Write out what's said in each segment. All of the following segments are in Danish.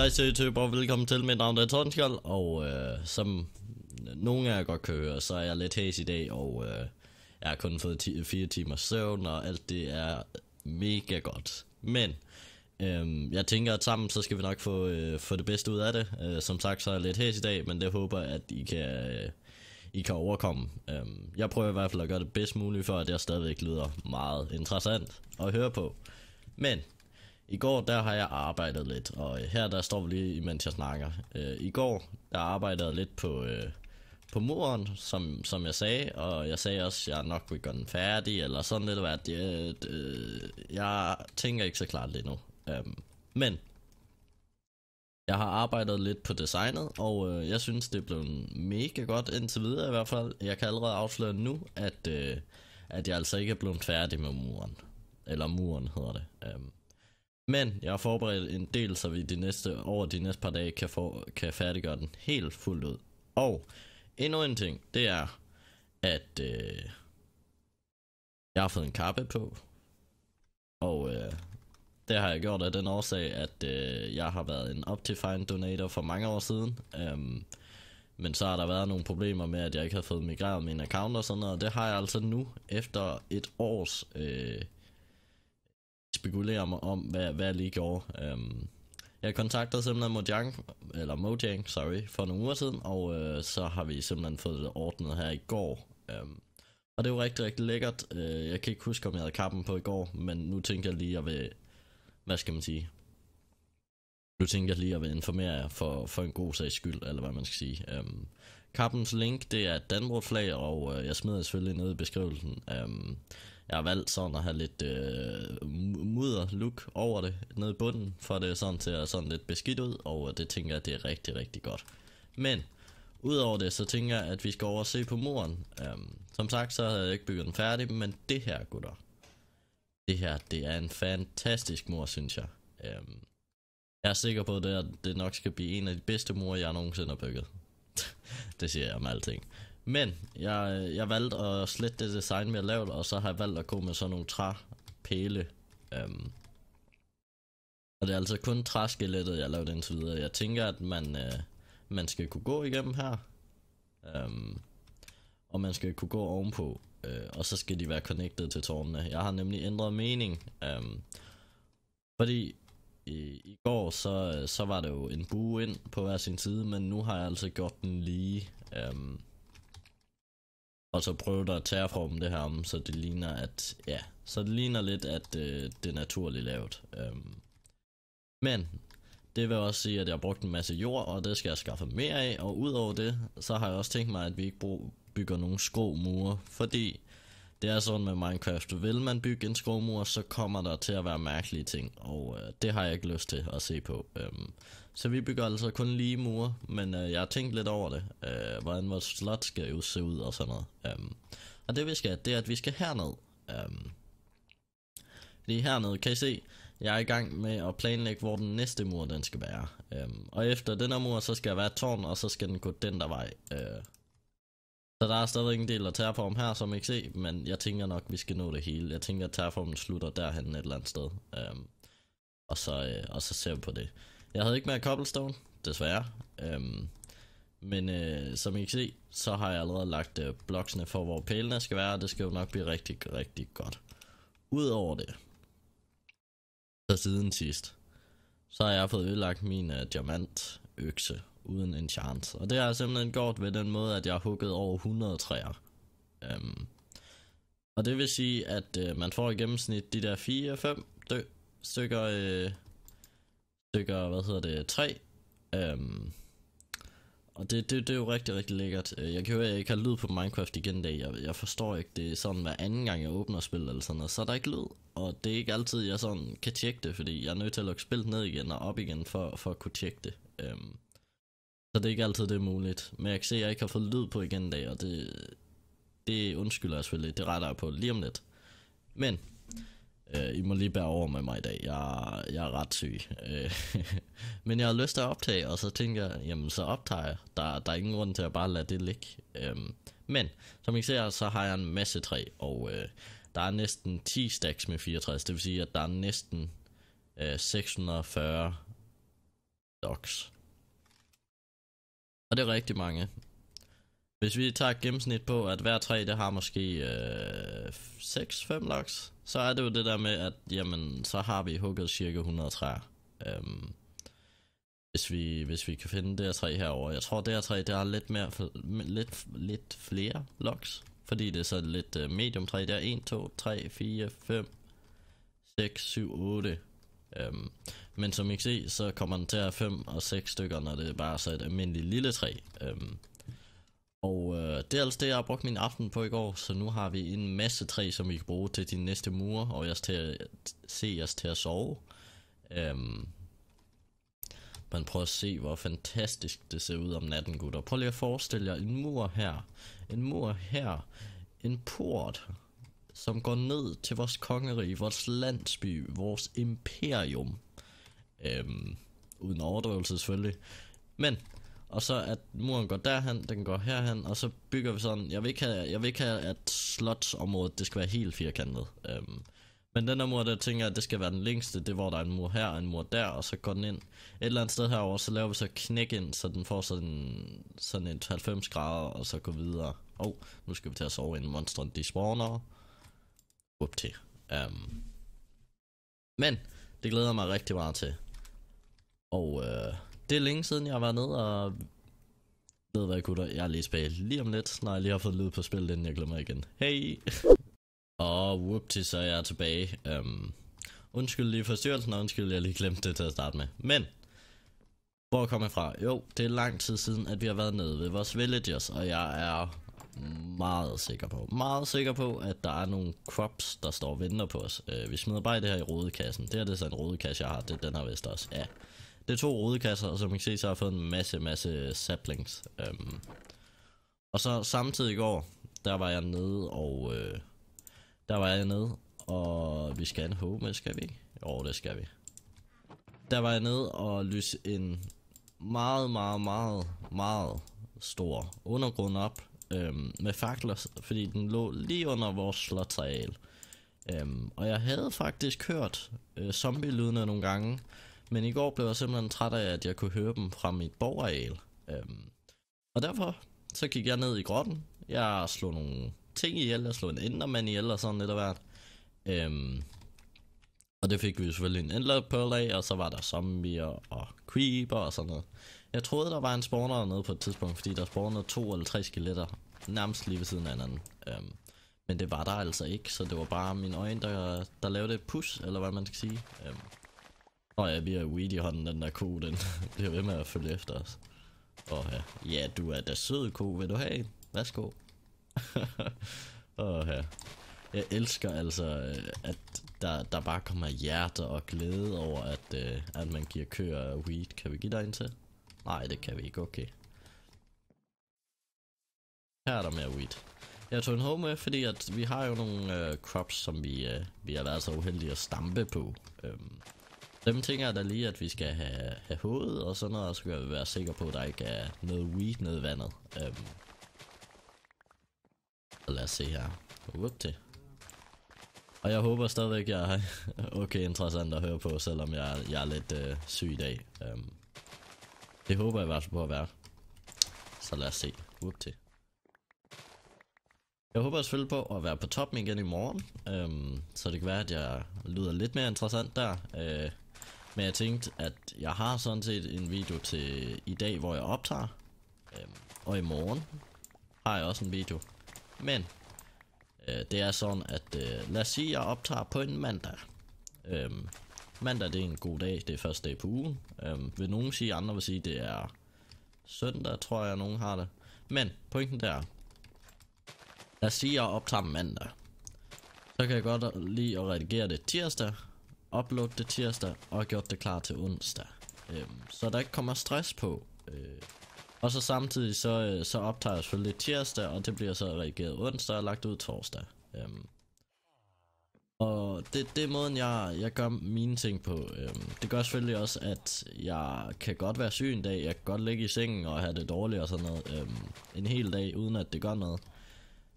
Hej I YouTube, og velkommen til. Mit navn er Tonskjold, og øh, som nogle af jer godt kan høre, så er jeg lidt hæs i dag, og øh, jeg har kun fået 10, 4 timer søvn, og alt det er mega godt. Men øh, jeg tænker, at sammen så skal vi nok få, øh, få det bedste ud af det. Øh, som sagt, så er jeg lidt hæs i dag, men det håber at I kan, øh, i kan overkomme. Øhm, jeg prøver i hvert fald at gøre det bedst muligt, for at det stadigvæk lyder meget interessant at høre på. Men i går der har jeg arbejdet lidt, og øh, her der står vi lige, imens jeg snakker. Øh, I går der arbejdede jeg lidt på, øh, på muren, som, som jeg sagde, og jeg sagde også, at jeg nok vil gøre den færdig, eller sådan lidt hvad. Det, øh, jeg tænker ikke så klart lige nu. Øhm, men jeg har arbejdet lidt på designet, og øh, jeg synes, det er blevet mega godt indtil videre i hvert fald. Jeg kan allerede afsløre nu, at, øh, at jeg altså ikke er blevet færdig med muren. Eller muren hedder det. Øhm. men jeg har forberedt en del, så vi de næste, over de næste par dage kan, få, kan færdiggøre den helt fuldt ud. Og endnu en ting, det er, at øh, jeg har fået en kappe på. Og øh, det har jeg gjort af den årsag, at øh, jeg har været en Optifine donator for mange år siden. Øhm, men så har der været nogle problemer med, at jeg ikke har fået migreret min account og sådan noget. Og det har jeg altså nu, efter et års... Øh, spekulere mig om, hvad, hvad jeg lige gjorde. Øhm, jeg kontaktede simpelthen Mojang, eller Mojang, sorry, for nogle uger siden, og øh, så har vi simpelthen fået det ordnet her i går. Øhm, og det var rigtig, rigtig lækkert. Øh, jeg kan ikke huske, om jeg havde kappen på i går, men nu tænker jeg lige, at jeg vil, hvad skal man sige, nu tænker jeg lige, at informere jer for, for en god sags skyld, eller hvad man skal sige. Øhm, kappens link, det er et flag, og øh, jeg smider selvfølgelig ned i beskrivelsen. Øhm, jeg har valgt sådan at have lidt øh, mudder look over det nede i bunden, for det er sådan til at sådan lidt beskidt ud, og øh, det tænker jeg, det er rigtig, rigtig godt. Men, udover det, så tænker jeg, at vi skal over og se på muren. Øhm, som sagt, så havde jeg ikke bygget den færdig, men det her, gutter, det her, det er en fantastisk mor, synes jeg. Øhm, jeg er sikker på, at det, det nok skal blive en af de bedste mor, jeg nogensinde har bygget. det siger jeg om alting. Men jeg, jeg valgte at slette det design, vi har lavet, og så har jeg valgt at gå med sådan nogle træpæle. Øhm, og det er altså kun træskelettet, jeg har lavet indtil videre. Jeg tænker, at man, øh, man skal kunne gå igennem her. Øhm, og man skal kunne gå ovenpå. øh, og så skal de være connected til tårnene. Jeg har nemlig ændret mening. øh, fordi i, i går, så, så var det jo en bue ind på hver sin side, men nu har jeg altså gjort den lige. Um, og så prøve at terraforme det her om, så det ligner at, ja, så det ligner lidt, at øh, det er naturligt lavet. Um, men, det vil også sige, at jeg har brugt en masse jord, og det skal jeg skaffe mere af, og udover det, så har jeg også tænkt mig, at vi ikke bygger nogle skromure, fordi det er sådan med Minecraft, vil man bygge en skromur, så kommer der til at være mærkelige ting, og øh, det har jeg ikke lyst til at se på. Øhm, så vi bygger altså kun lige mure, men øh, jeg har tænkt lidt over det, øh, hvordan vores slot skal jo se ud og sådan noget. Øhm, og det vi skal, det er at vi skal herned. Øhm, fordi hernede kan I se, jeg er i gang med at planlægge, hvor den næste mur den skal være. Øhm, og efter den her mur, så skal jeg være et tårn, og så skal den gå den der vej. Øh, så der er stadig en del af terraform her, som I kan se, men jeg tænker nok, vi skal nå det hele. Jeg tænker, at terraformen slutter derhen et eller andet sted. Øhm, og, så, øh, og så ser vi på det. Jeg havde ikke med cobblestone, desværre. Øhm, men øh, som I kan se, så har jeg allerede lagt øh, bloksene for, hvor pælene skal være, og det skal jo nok blive rigtig, rigtig godt. Udover det, så siden sidst, så har jeg fået ødelagt min øh, diamantøkse uden en chance. Og det har jeg simpelthen gjort ved den måde, at jeg har hugget over 100 træer. Øhm, og det vil sige, at øh, man får i gennemsnit de der 4-5 stykker, øh, stykker, hvad hedder det, træ. Øhm, og det, det, det er jo rigtig, rigtig lækkert. Øh, jeg kan høre, at jeg ikke har lyd på Minecraft igen i dag. Jeg, jeg forstår ikke, det er sådan hver anden gang, jeg åbner spil eller sådan noget. Så er der ikke lyd. Og det er ikke altid, jeg sådan kan tjekke det, fordi jeg er nødt til at lukke spillet ned igen og op igen for, for at kunne tjekke det. Øhm så det er ikke altid, det er muligt. Men jeg kan se, at jeg ikke har fået lyd på igen i dag, og det, det undskylder jeg selvfølgelig. Det retter jeg på lige om lidt. Men, øh, I må lige bære over med mig i dag. Jeg, jeg er ret syg. Øh, men jeg har lyst til at optage, og så tænker jeg, jamen så optager jeg. Der, der er ingen grund til at bare lade det ligge. Øh, men, som I ser, så har jeg en masse træ, og øh, der er næsten 10 stacks med 64. Det vil sige, at der er næsten øh, 640 docks. Og det er rigtig mange. Hvis vi tager et gennemsnit på, at hver træ, det har måske øh, 6-5 laks, så er det jo det der med, at jamen, så har vi hugget cirka 100 træer. Øhm, hvis vi, hvis vi kan finde det her træ herover. Jeg tror det her træ, det har lidt mere, lidt, lidt flere loks. Fordi det er så lidt øh, medium træ. Der er 1, 2, 3, 4, 5, 6, 7, 8. Øhm, men som I kan se, så kommer den til at have 5 og 6 stykker, når det er bare så et almindeligt lille træ. Øhm, og øh, det er altså det, jeg har brugt min aften på i går, så nu har vi en masse træ, som vi kan bruge til de næste mure, og jeg skal til at se os til at sove. Øhm, man prøver at se, hvor fantastisk det ser ud om natten, gutter. Prøv lige at forestille jer en mur her. En mur her. En port, som går ned til vores kongerige, vores landsby, vores imperium. Øhm, uden overdrivelse selvfølgelig. Men, og så at muren går derhen, den går herhen, og så bygger vi sådan, jeg vil ikke have, jeg vil ikke have at slotsområdet, det skal være helt firkantet. Øhm, men den her mur, der tænker jeg, at det skal være den længste. Det er, hvor der er en mur her og en mur der, og så går den ind et eller andet sted herover så laver vi så knæk ind, så den får sådan, sådan et 90 grader, og så går videre. Oh, nu skal vi til at sove en monster, de spawner. Whoop til. Um, men, det glæder mig rigtig meget til. Og øh, det er længe siden, jeg har været nede og... Ved hvad, gutter, jeg er lige tilbage lige om lidt, når jeg lige har fået lyd på spil, inden jeg glemmer igen. Hey! Og whoopty, så er jeg tilbage. Um, undskyld lige forstyrrelsen, og undskyld, jeg lige glemte det til at starte med. Men, hvor kommer jeg fra? Jo, det er lang tid siden, at vi har været nede ved vores villagers, og jeg er meget sikker på, meget sikker på, at der er nogle crops, der står og venter på os. Øh, vi smider bare det her i rodekassen. Det her det er så en rodekasse, jeg har. Det er den her vist også. Ja. Det er to rodekasser, og som I kan se, så har jeg fået en masse, masse saplings. Øhm. og så samtidig i går, der var jeg nede og... Øh, der var jeg nede, og vi skal have en home, skal vi ikke? Jo, det skal vi. Der var jeg nede og lyse en meget, meget, meget, meget stor undergrund op øhm, med fakler, fordi den lå lige under vores slotsareal. Øhm, og jeg havde faktisk hørt øh, zombie-lydene nogle gange, men i går blev jeg simpelthen træt af, at jeg kunne høre dem fra mit borgareal. Øhm, og derfor så gik jeg ned i grotten. Jeg slog nogle ting ihjel, jeg slog en endermand ihjel og sådan lidt af hvert. Øhm, og det fik vi selvfølgelig en endlad Pearl af, og så var der zombier og creeper og sådan noget. Jeg troede, der var en spawner dernede på et tidspunkt, fordi der spawnede to eller tre skeletter, nærmest lige ved siden af hinanden. Øhm, men det var der altså ikke, så det var bare mine øjne, der, der lavede et push, eller hvad man skal sige. Øhm, og ja, vi er weed i hånden, den der ko, den bliver ved med at følge efter os. Og ja, ja, du er da sød ko, vil du have en? Værsgo. Åh ja. Jeg elsker altså, øh, at der, der bare kommer hjerte og glæde over, at, øh, at man giver køer weed. Kan vi give dig en til? Nej, det kan vi ikke. Okay. Her er der mere weed. Jeg tog en home med, fordi at vi har jo nogle øh, crops, som vi, øh, vi har været så uheldige at stampe på. Øhm, dem tænker jeg da lige, at vi skal have, have hovedet og sådan noget, og så skal vi være sikre på, at der ikke er noget weed nede i vandet. Øhm. Og lad os se her. Whoop det. Og jeg håber stadigvæk, jeg er okay interessant at høre på, selvom jeg, jeg er lidt øh, syg i dag. Um, det håber jeg i hvert fald på at være. Så lad os se. Whoop til. Jeg håber selvfølgelig på at være på toppen igen i morgen. Um, så det kan være, at jeg lyder lidt mere interessant der. Uh, men jeg tænkte, at jeg har sådan set en video til i dag, hvor jeg optager. Um, og i morgen har jeg også en video. Men øh, det er sådan, at øh, lad os sige, at jeg optager på en mandag. Øhm, mandag det er en god dag, det er første dag på ugen. Øhm, vil nogen sige, andre vil sige, det er søndag, tror jeg, nogen har det. Men pointen der, lad os sige, at jeg optager mandag. Så kan jeg godt lide at redigere det tirsdag, uploade det tirsdag og gjort det klar til onsdag. Øhm, så der ikke kommer stress på. Øh, og så samtidig så, øh, så optager jeg selvfølgelig tirsdag, og det bliver så reageret onsdag og lagt ud torsdag. Øhm. og det, det er måden, jeg, jeg gør mine ting på. Øhm, det gør selvfølgelig også, at jeg kan godt være syg en dag. Jeg kan godt ligge i sengen og have det dårligt og sådan noget. Øhm, en hel dag, uden at det gør noget.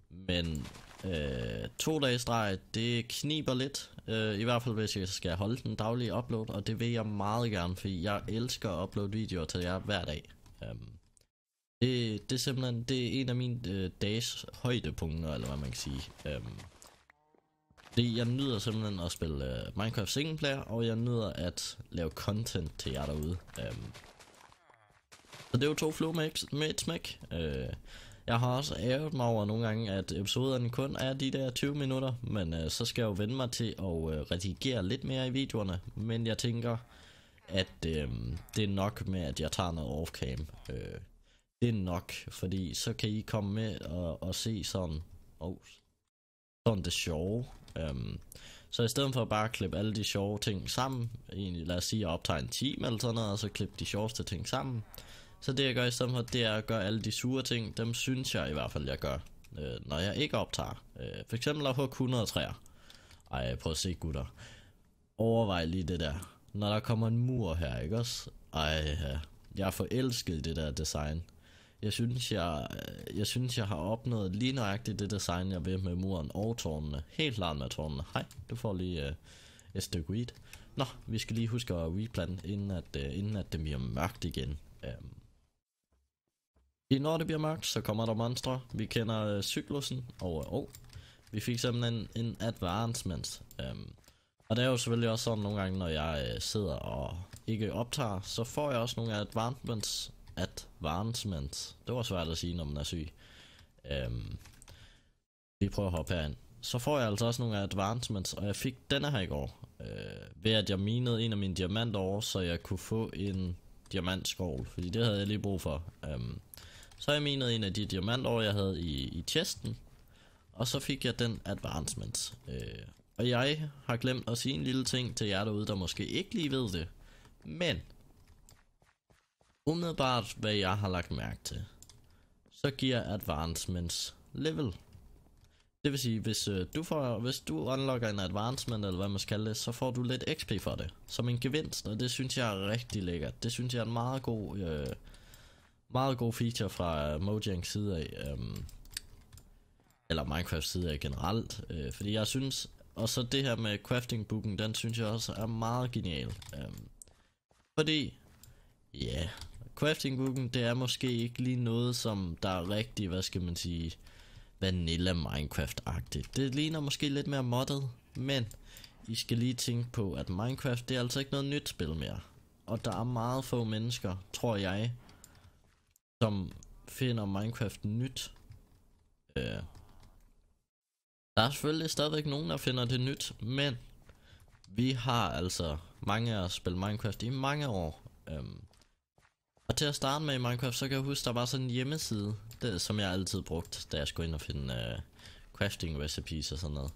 Men Øh, to dage streg, det kniber lidt. Øh, I hvert fald hvis jeg skal holde den daglige upload, og det vil jeg meget gerne, fordi jeg elsker at uploade videoer til jer hver dag. Øhm, det, det er simpelthen det er en af mine øh, dages højdepunkter, eller hvad man kan sige. Øhm, det, jeg nyder simpelthen at spille øh, Minecraft single player, og jeg nyder at lave content til jer derude. Øhm, så det er jo to flow med, med et smæk. Øh, jeg har også ærget mig over nogle gange, at episoderne kun er de der 20 minutter, men øh, så skal jeg jo vende mig til at øh, redigere lidt mere i videoerne. Men jeg tænker, at øh, det er nok med, at jeg tager noget off-cam. Øh, det er nok, fordi så kan I komme med og, og se sådan, oh, sådan det sjove. Um, så i stedet for bare at klippe alle de sjove ting sammen, egentlig lad os sige at optage en time eller sådan noget, og så klippe de sjoveste ting sammen, så det jeg gør i stedet for, det er at gøre alle de sure ting, dem synes jeg i hvert fald, jeg gør, øh, når jeg ikke optager. Øh, for eksempel at hugge 100 træer. Ej, prøv at se gutter. Overvej lige det der. Når der kommer en mur her, ikke også? Ej, jeg er forelsket i det der design. Jeg synes, jeg, jeg synes, jeg har opnået lige nøjagtigt det design, jeg vil med muren og tårnene. Helt klart med tårnene. Hej, du får lige øh, et stykke weed. Nå, vi skal lige huske at replante, inden at, øh, inden at det bliver mørkt igen. Øhm. i når det bliver mørkt, så kommer der monstre. Vi kender øh, cyklusen, og øh, oh, vi fik simpelthen en, en advancement. Øhm. og det er jo selvfølgelig også sådan nogle gange, når jeg øh, sidder og ikke optager, så får jeg også nogle advancements. Advancements. Det var svært at sige, når man er syg. Øhm, vi prøver at hoppe herind. Så får jeg altså også nogle advancements, og jeg fik denne her i går. Øh, ved at jeg minede en af mine diamanter over, så jeg kunne få en diamantskål. Fordi det havde jeg lige brug for. Øhm, så jeg minede en af de diamanter, jeg havde i, i chesten. Og så fik jeg den advancement. Øh, og jeg har glemt at sige en lille ting til jer derude, der måske ikke lige ved det. Men, umiddelbart hvad jeg har lagt mærke til, så giver advancements level. Det vil sige, hvis øh, du får, hvis du unlocker en advancement, eller hvad man skal det, så får du lidt XP for det. Som en gevinst, og det synes jeg er rigtig lækkert. Det synes jeg er en meget god... Øh, meget god feature fra øh, uh, Mojang side af, Øh, eller Minecraft side af generelt, Øh, fordi jeg synes, og så det her med crafting booken, den synes jeg også er meget genial. Øh, fordi, ja, yeah, crafting booken, det er måske ikke lige noget, som der er rigtig, hvad skal man sige, vanilla Minecraft-agtigt. Det ligner måske lidt mere moddet, men I skal lige tænke på, at Minecraft, det er altså ikke noget nyt spil mere. Og der er meget få mennesker, tror jeg, som finder Minecraft nyt. Øh. Der er selvfølgelig stadigvæk nogen, der finder det nyt, men vi har altså mange af os spillet Minecraft i mange år. Øhm. Og til at starte med i Minecraft, så kan jeg huske, der var sådan en hjemmeside, det, som jeg altid brugt, da jeg skulle ind og finde uh, crafting recipes og sådan noget.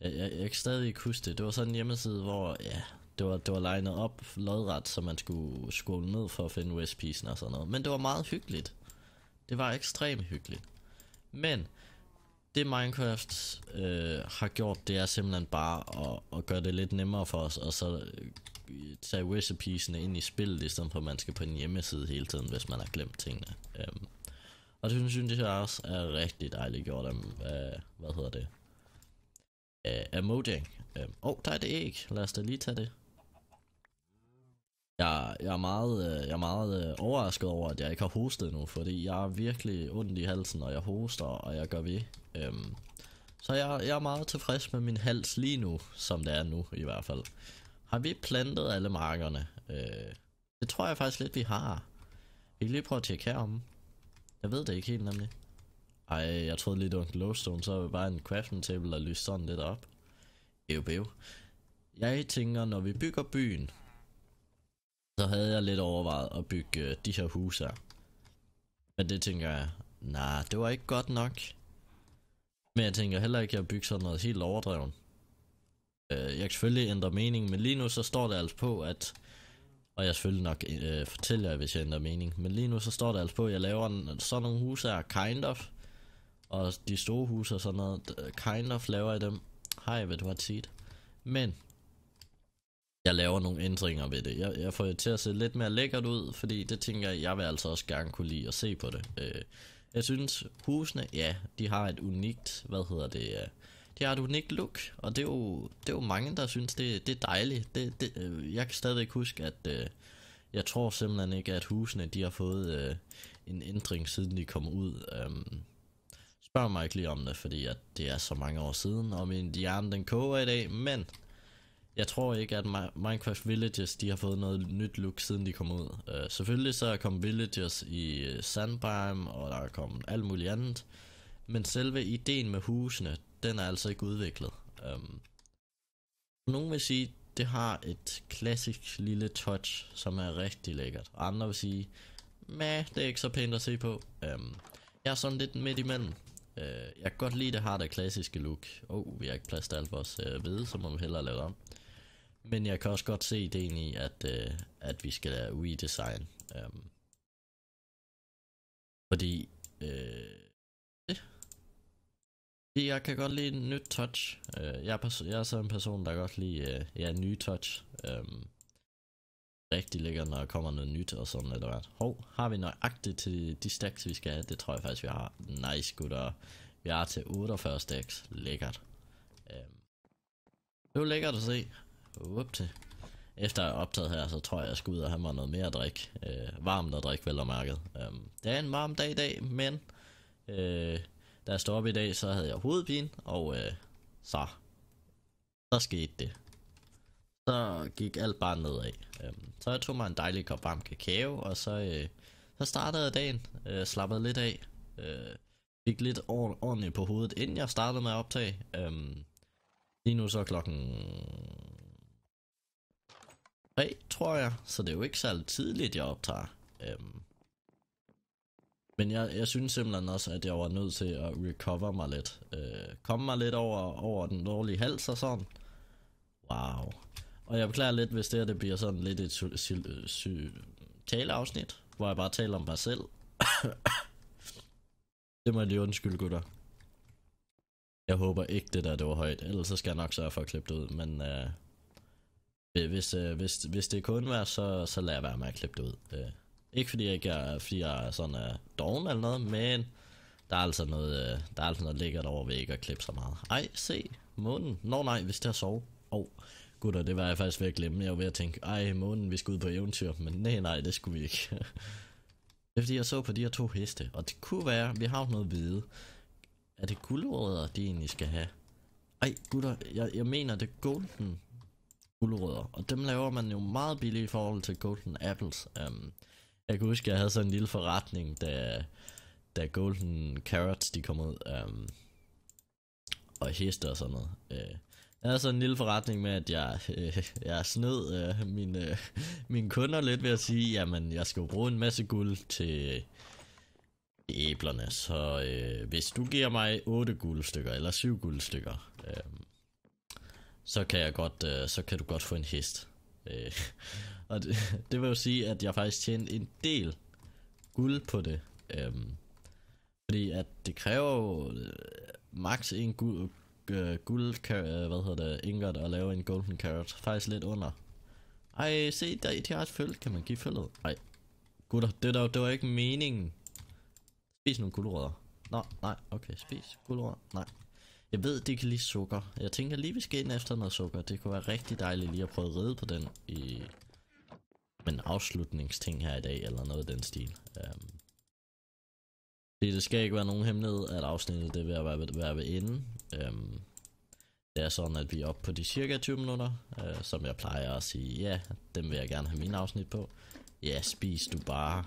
Jeg, jeg, jeg kan stadig ikke huske det. Det var sådan en hjemmeside, hvor ja, det var, det var legnet op lodret, så man skulle skåle ned for at finde recipes og sådan noget. Men det var meget hyggeligt. Det var ekstremt hyggeligt. Men det Minecraft øh, har gjort, det er simpelthen bare at, at gøre det lidt nemmere for os, og så øh, tage recipesene ind i spillet, i stedet for at man skal på en hjemmeside hele tiden, hvis man har glemt tingene. Um, og det synes jeg også er rigtig dejligt gjort af, uh, hvad hedder det, af, af Mojang. Øhm, åh, um, oh, der er det æg. Lad os da lige tage det. Jeg, jeg er meget, øh, jeg er meget øh, overrasket over, at jeg ikke har hostet nu, fordi jeg er virkelig ondt i halsen, og jeg hoster, og jeg gør ved. Øhm, så jeg, jeg er meget tilfreds med min hals lige nu, som det er nu i hvert fald. Har vi plantet alle markerne? Øh, det tror jeg faktisk lidt, vi har. Vi kan lige prøve at tjekke herom. Jeg ved det ikke helt nemlig. Ej, jeg troede lige, det var en glowstone, så var det bare en crafting table, der lyste sådan lidt op. Ew, bev. Jeg tænker, når vi bygger byen, så havde jeg lidt overvejet at bygge øh, de her huse her. Men det tænker jeg, nej, nah, det var ikke godt nok. Men jeg tænker heller ikke, at jeg bygge sådan noget helt overdrevet. Øh, jeg kan selvfølgelig ændre mening, men lige nu så står det altså på, at... Og jeg selvfølgelig nok øh, fortæller jer, hvis jeg ændrer mening. Men lige nu så står det altså på, at jeg laver en, sådan nogle huse her, kind of. Og de store huse og sådan noget, kind of laver jeg dem. Hej, ved du hvad tit. Men jeg laver nogle ændringer ved det. Jeg, jeg får det til at se lidt mere lækkert ud, fordi det tænker jeg, jeg vil altså også gerne kunne lide at se på det. Øh, Jeg synes, husene, ja, de har et unikt, hvad hedder det, øh, det de har et unikt look, og det er jo, det er jo mange, der synes, det, det er dejligt. Det, det, øh, jeg kan stadigvæk huske, at øh, jeg tror simpelthen ikke, at husene, de har fået øh, en ændring, siden de kom ud. Øhm, spørg mig ikke lige om det, fordi at det er så mange år siden, og min hjerne den koger i dag, men jeg tror ikke, at Minecraft Villages, de har fået noget nyt look, siden de kom ud. Øh, selvfølgelig så er kommet Villages i øh, uh, Sandbiome, og der er kommet alt muligt andet, men selve ideen med husene, den er altså ikke udviklet. Um, nogle vil sige, det har et klassisk lille touch, som er rigtig lækkert. Andre vil sige, meh, det er ikke så pænt at se på. Um, jeg er sådan lidt midt imellem. Uh, jeg kan godt lide, det har det klassiske look. Oh, vi har ikke plads til alt vores uh, hvide, så må vi hellere lave det om. Men jeg kan også godt se ideen i, at, uh, at vi skal lave redesign. Um, fordi uh, jeg kan godt lide nyt touch. Øh, jeg, er jeg er så en person, der godt lide øh, ja, nye touch. Øhm, rigtig lækker, når der kommer noget nyt og sådan lidt hvert. Hov, har vi nøjagtigt til de stacks, vi skal have? Det tror jeg faktisk, vi har. Nice, gutter. Vi er til 48 stacks. Lækkert. Øhm, det var lækkert at se. Up til. Efter jeg er optaget her, så tror jeg, jeg skal ud og have mig noget mere at drikke. Øh, varmt at drikke, vel og mærket. Øhm, det er en varm dag i dag, men... Øh, da jeg stod op i dag, så havde jeg hovedpine, og øh, så, så skete det. Så gik alt bare nedad. Øhm, så jeg tog mig en dejlig kop varm kakao, og så, øh, så startede jeg dagen, øh, slappede lidt af, øh, fik lidt ord- ordentligt på hovedet, inden jeg startede med at optage. Øhm, lige nu så er klokken 3, tror jeg, så det er jo ikke særlig tidligt, jeg optager. Øhm, men jeg, jeg synes simpelthen også, at jeg var nødt til at recover mig lidt. Øh, komme mig lidt over, over den dårlige hals og sådan. Wow. Og jeg beklager lidt, hvis det her det bliver sådan lidt et sy- sy- sy- taleafsnit, hvor jeg bare taler om mig selv. det må jeg lige undskylde, gutter. Jeg håber ikke det der, det var højt. Ellers så skal jeg nok sørge for at klippe det ud. Men øh, hvis, øh, hvis, hvis det kun være, så, så lad jeg være med at klippe det ud. Øh. Ikke fordi jeg ikke er, fordi jeg er sådan uh, doven eller noget, men der er altså noget, uh, der er altså noget lækkert over ved ikke at klippe så meget. Ej, se, månen. Nå nej, hvis det er sove. Åh, oh, gutter, det var jeg faktisk ved at glemme. Jeg var ved at tænke, ej, månen, vi skal ud på eventyr. Men nej, nej, det skulle vi ikke. det er fordi, jeg så på de her to heste, og det kunne være, vi har noget hvide. Er det guldrødder, de egentlig skal have? Ej, gutter, jeg, jeg mener, det er golden guldrødder, og dem laver man jo meget billigt i forhold til golden apples. Um, jeg kan huske, jeg havde sådan en lille forretning, da, da Golden Carrots de kom ud. Um, og heste og sådan noget. Uh, jeg havde sådan en lille forretning med, at jeg, uh, jeg snød øh, uh, mine, uh, mine kunder lidt ved at sige, jamen jeg skal jo bruge en masse guld til æblerne. Så uh, hvis du giver mig 8 guldstykker, eller 7 guldstykker, uh, så kan jeg godt, uh, så kan du godt få en hest. Uh, og det, det vil jo sige, at jeg faktisk tjente en del guld på det. Øhm, fordi at det kræver jo øh, max en guld, øh, guld øh, hvad hedder det, ingot at lave en golden carrot. Faktisk lidt under. Ej, se, der, de har et følge. Kan man give følget? Ej, gutter, det, der, det var ikke meningen. Spis nogle guldrødder. Nå, nej, okay, spis guldrødder. Nej. Jeg ved, det kan lide sukker. Jeg tænker lige, vi skal ind efter noget sukker. Det kunne være rigtig dejligt lige at prøve at ride på den i en afslutningsting her i dag, eller noget af den stil. Øhm. Um, det, det skal ikke være nogen hemmelighed, at afsnittet det vil være, være ved enden. Um, det er sådan, at vi er oppe på de cirka 20 minutter, uh, som jeg plejer at sige, ja, dem vil jeg gerne have min afsnit på. Ja, spis du bare.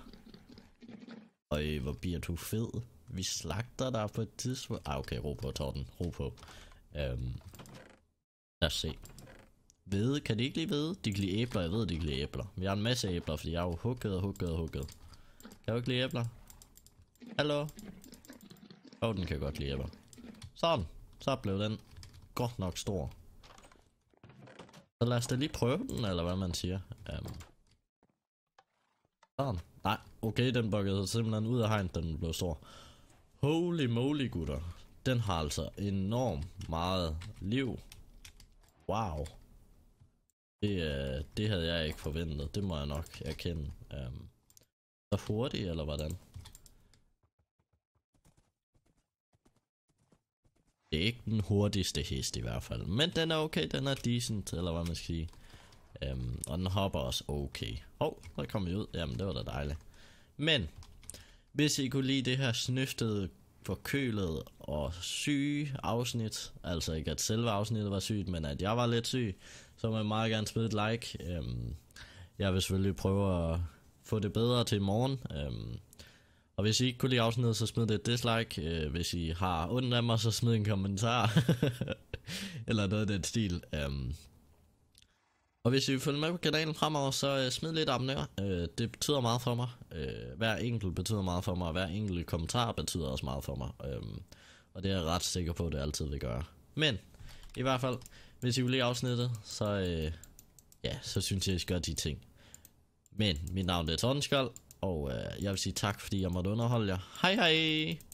Og hvor bliver du fed. Vi slagter dig på et tidspunkt. Ah, okay, ro på, Torten. Ro på. Um, lad os se. Hvede, kan de ikke lide hvede? De kan lide æbler, jeg ved, de kan lide æbler. Vi har en masse æbler, fordi jeg har jo hugget og hugget og hugget. Kan du ikke lide æbler? Hallo? Åh, oh, den kan godt lide æbler. Sådan, så blev den godt nok stor. Så lad os da lige prøve den, eller hvad man siger. Um. Sådan. Nej, okay, den bukkede simpelthen ud af hegn, den blev stor. Holy moly, gutter. Den har altså enormt meget liv. Wow. Det, øh, det havde jeg ikke forventet, det må jeg nok erkende. Um, så hurtigt, eller hvordan? Det er ikke den hurtigste hest i hvert fald. Men den er okay, den er decent, eller hvad man skal sige. Um, og den hopper også okay. Hov, oh, der kom vi ud. Jamen, det var da dejligt. Men, hvis I kunne lide det her snøftede, forkølet og syge afsnit, altså ikke at selve afsnittet var sygt, men at jeg var lidt syg, så må jeg meget gerne smide et like. Øhm, jeg vil selvfølgelig prøve at få det bedre til i morgen. Øhm, og hvis I ikke kunne lide afsnittet, så smid det et dislike. Øh, hvis I har ondt af mig, så smid en kommentar. Eller noget af den stil. Øhm. og hvis I vil følge med på kanalen fremover, så øh, smid lidt abonner. Øh, det betyder meget for mig. Øh, hver enkelt betyder meget for mig, og hver enkelt kommentar betyder også meget for mig. Øh, og det er jeg ret sikker på, at det altid vil gøre. Men, i hvert fald, hvis I vil lide afsnittet, så, øh, ja, så synes jeg, at I skal gøre de ting. Men, mit navn er Tordenskjold, og øh, jeg vil sige tak, fordi jeg måtte underholde jer. Hej hej!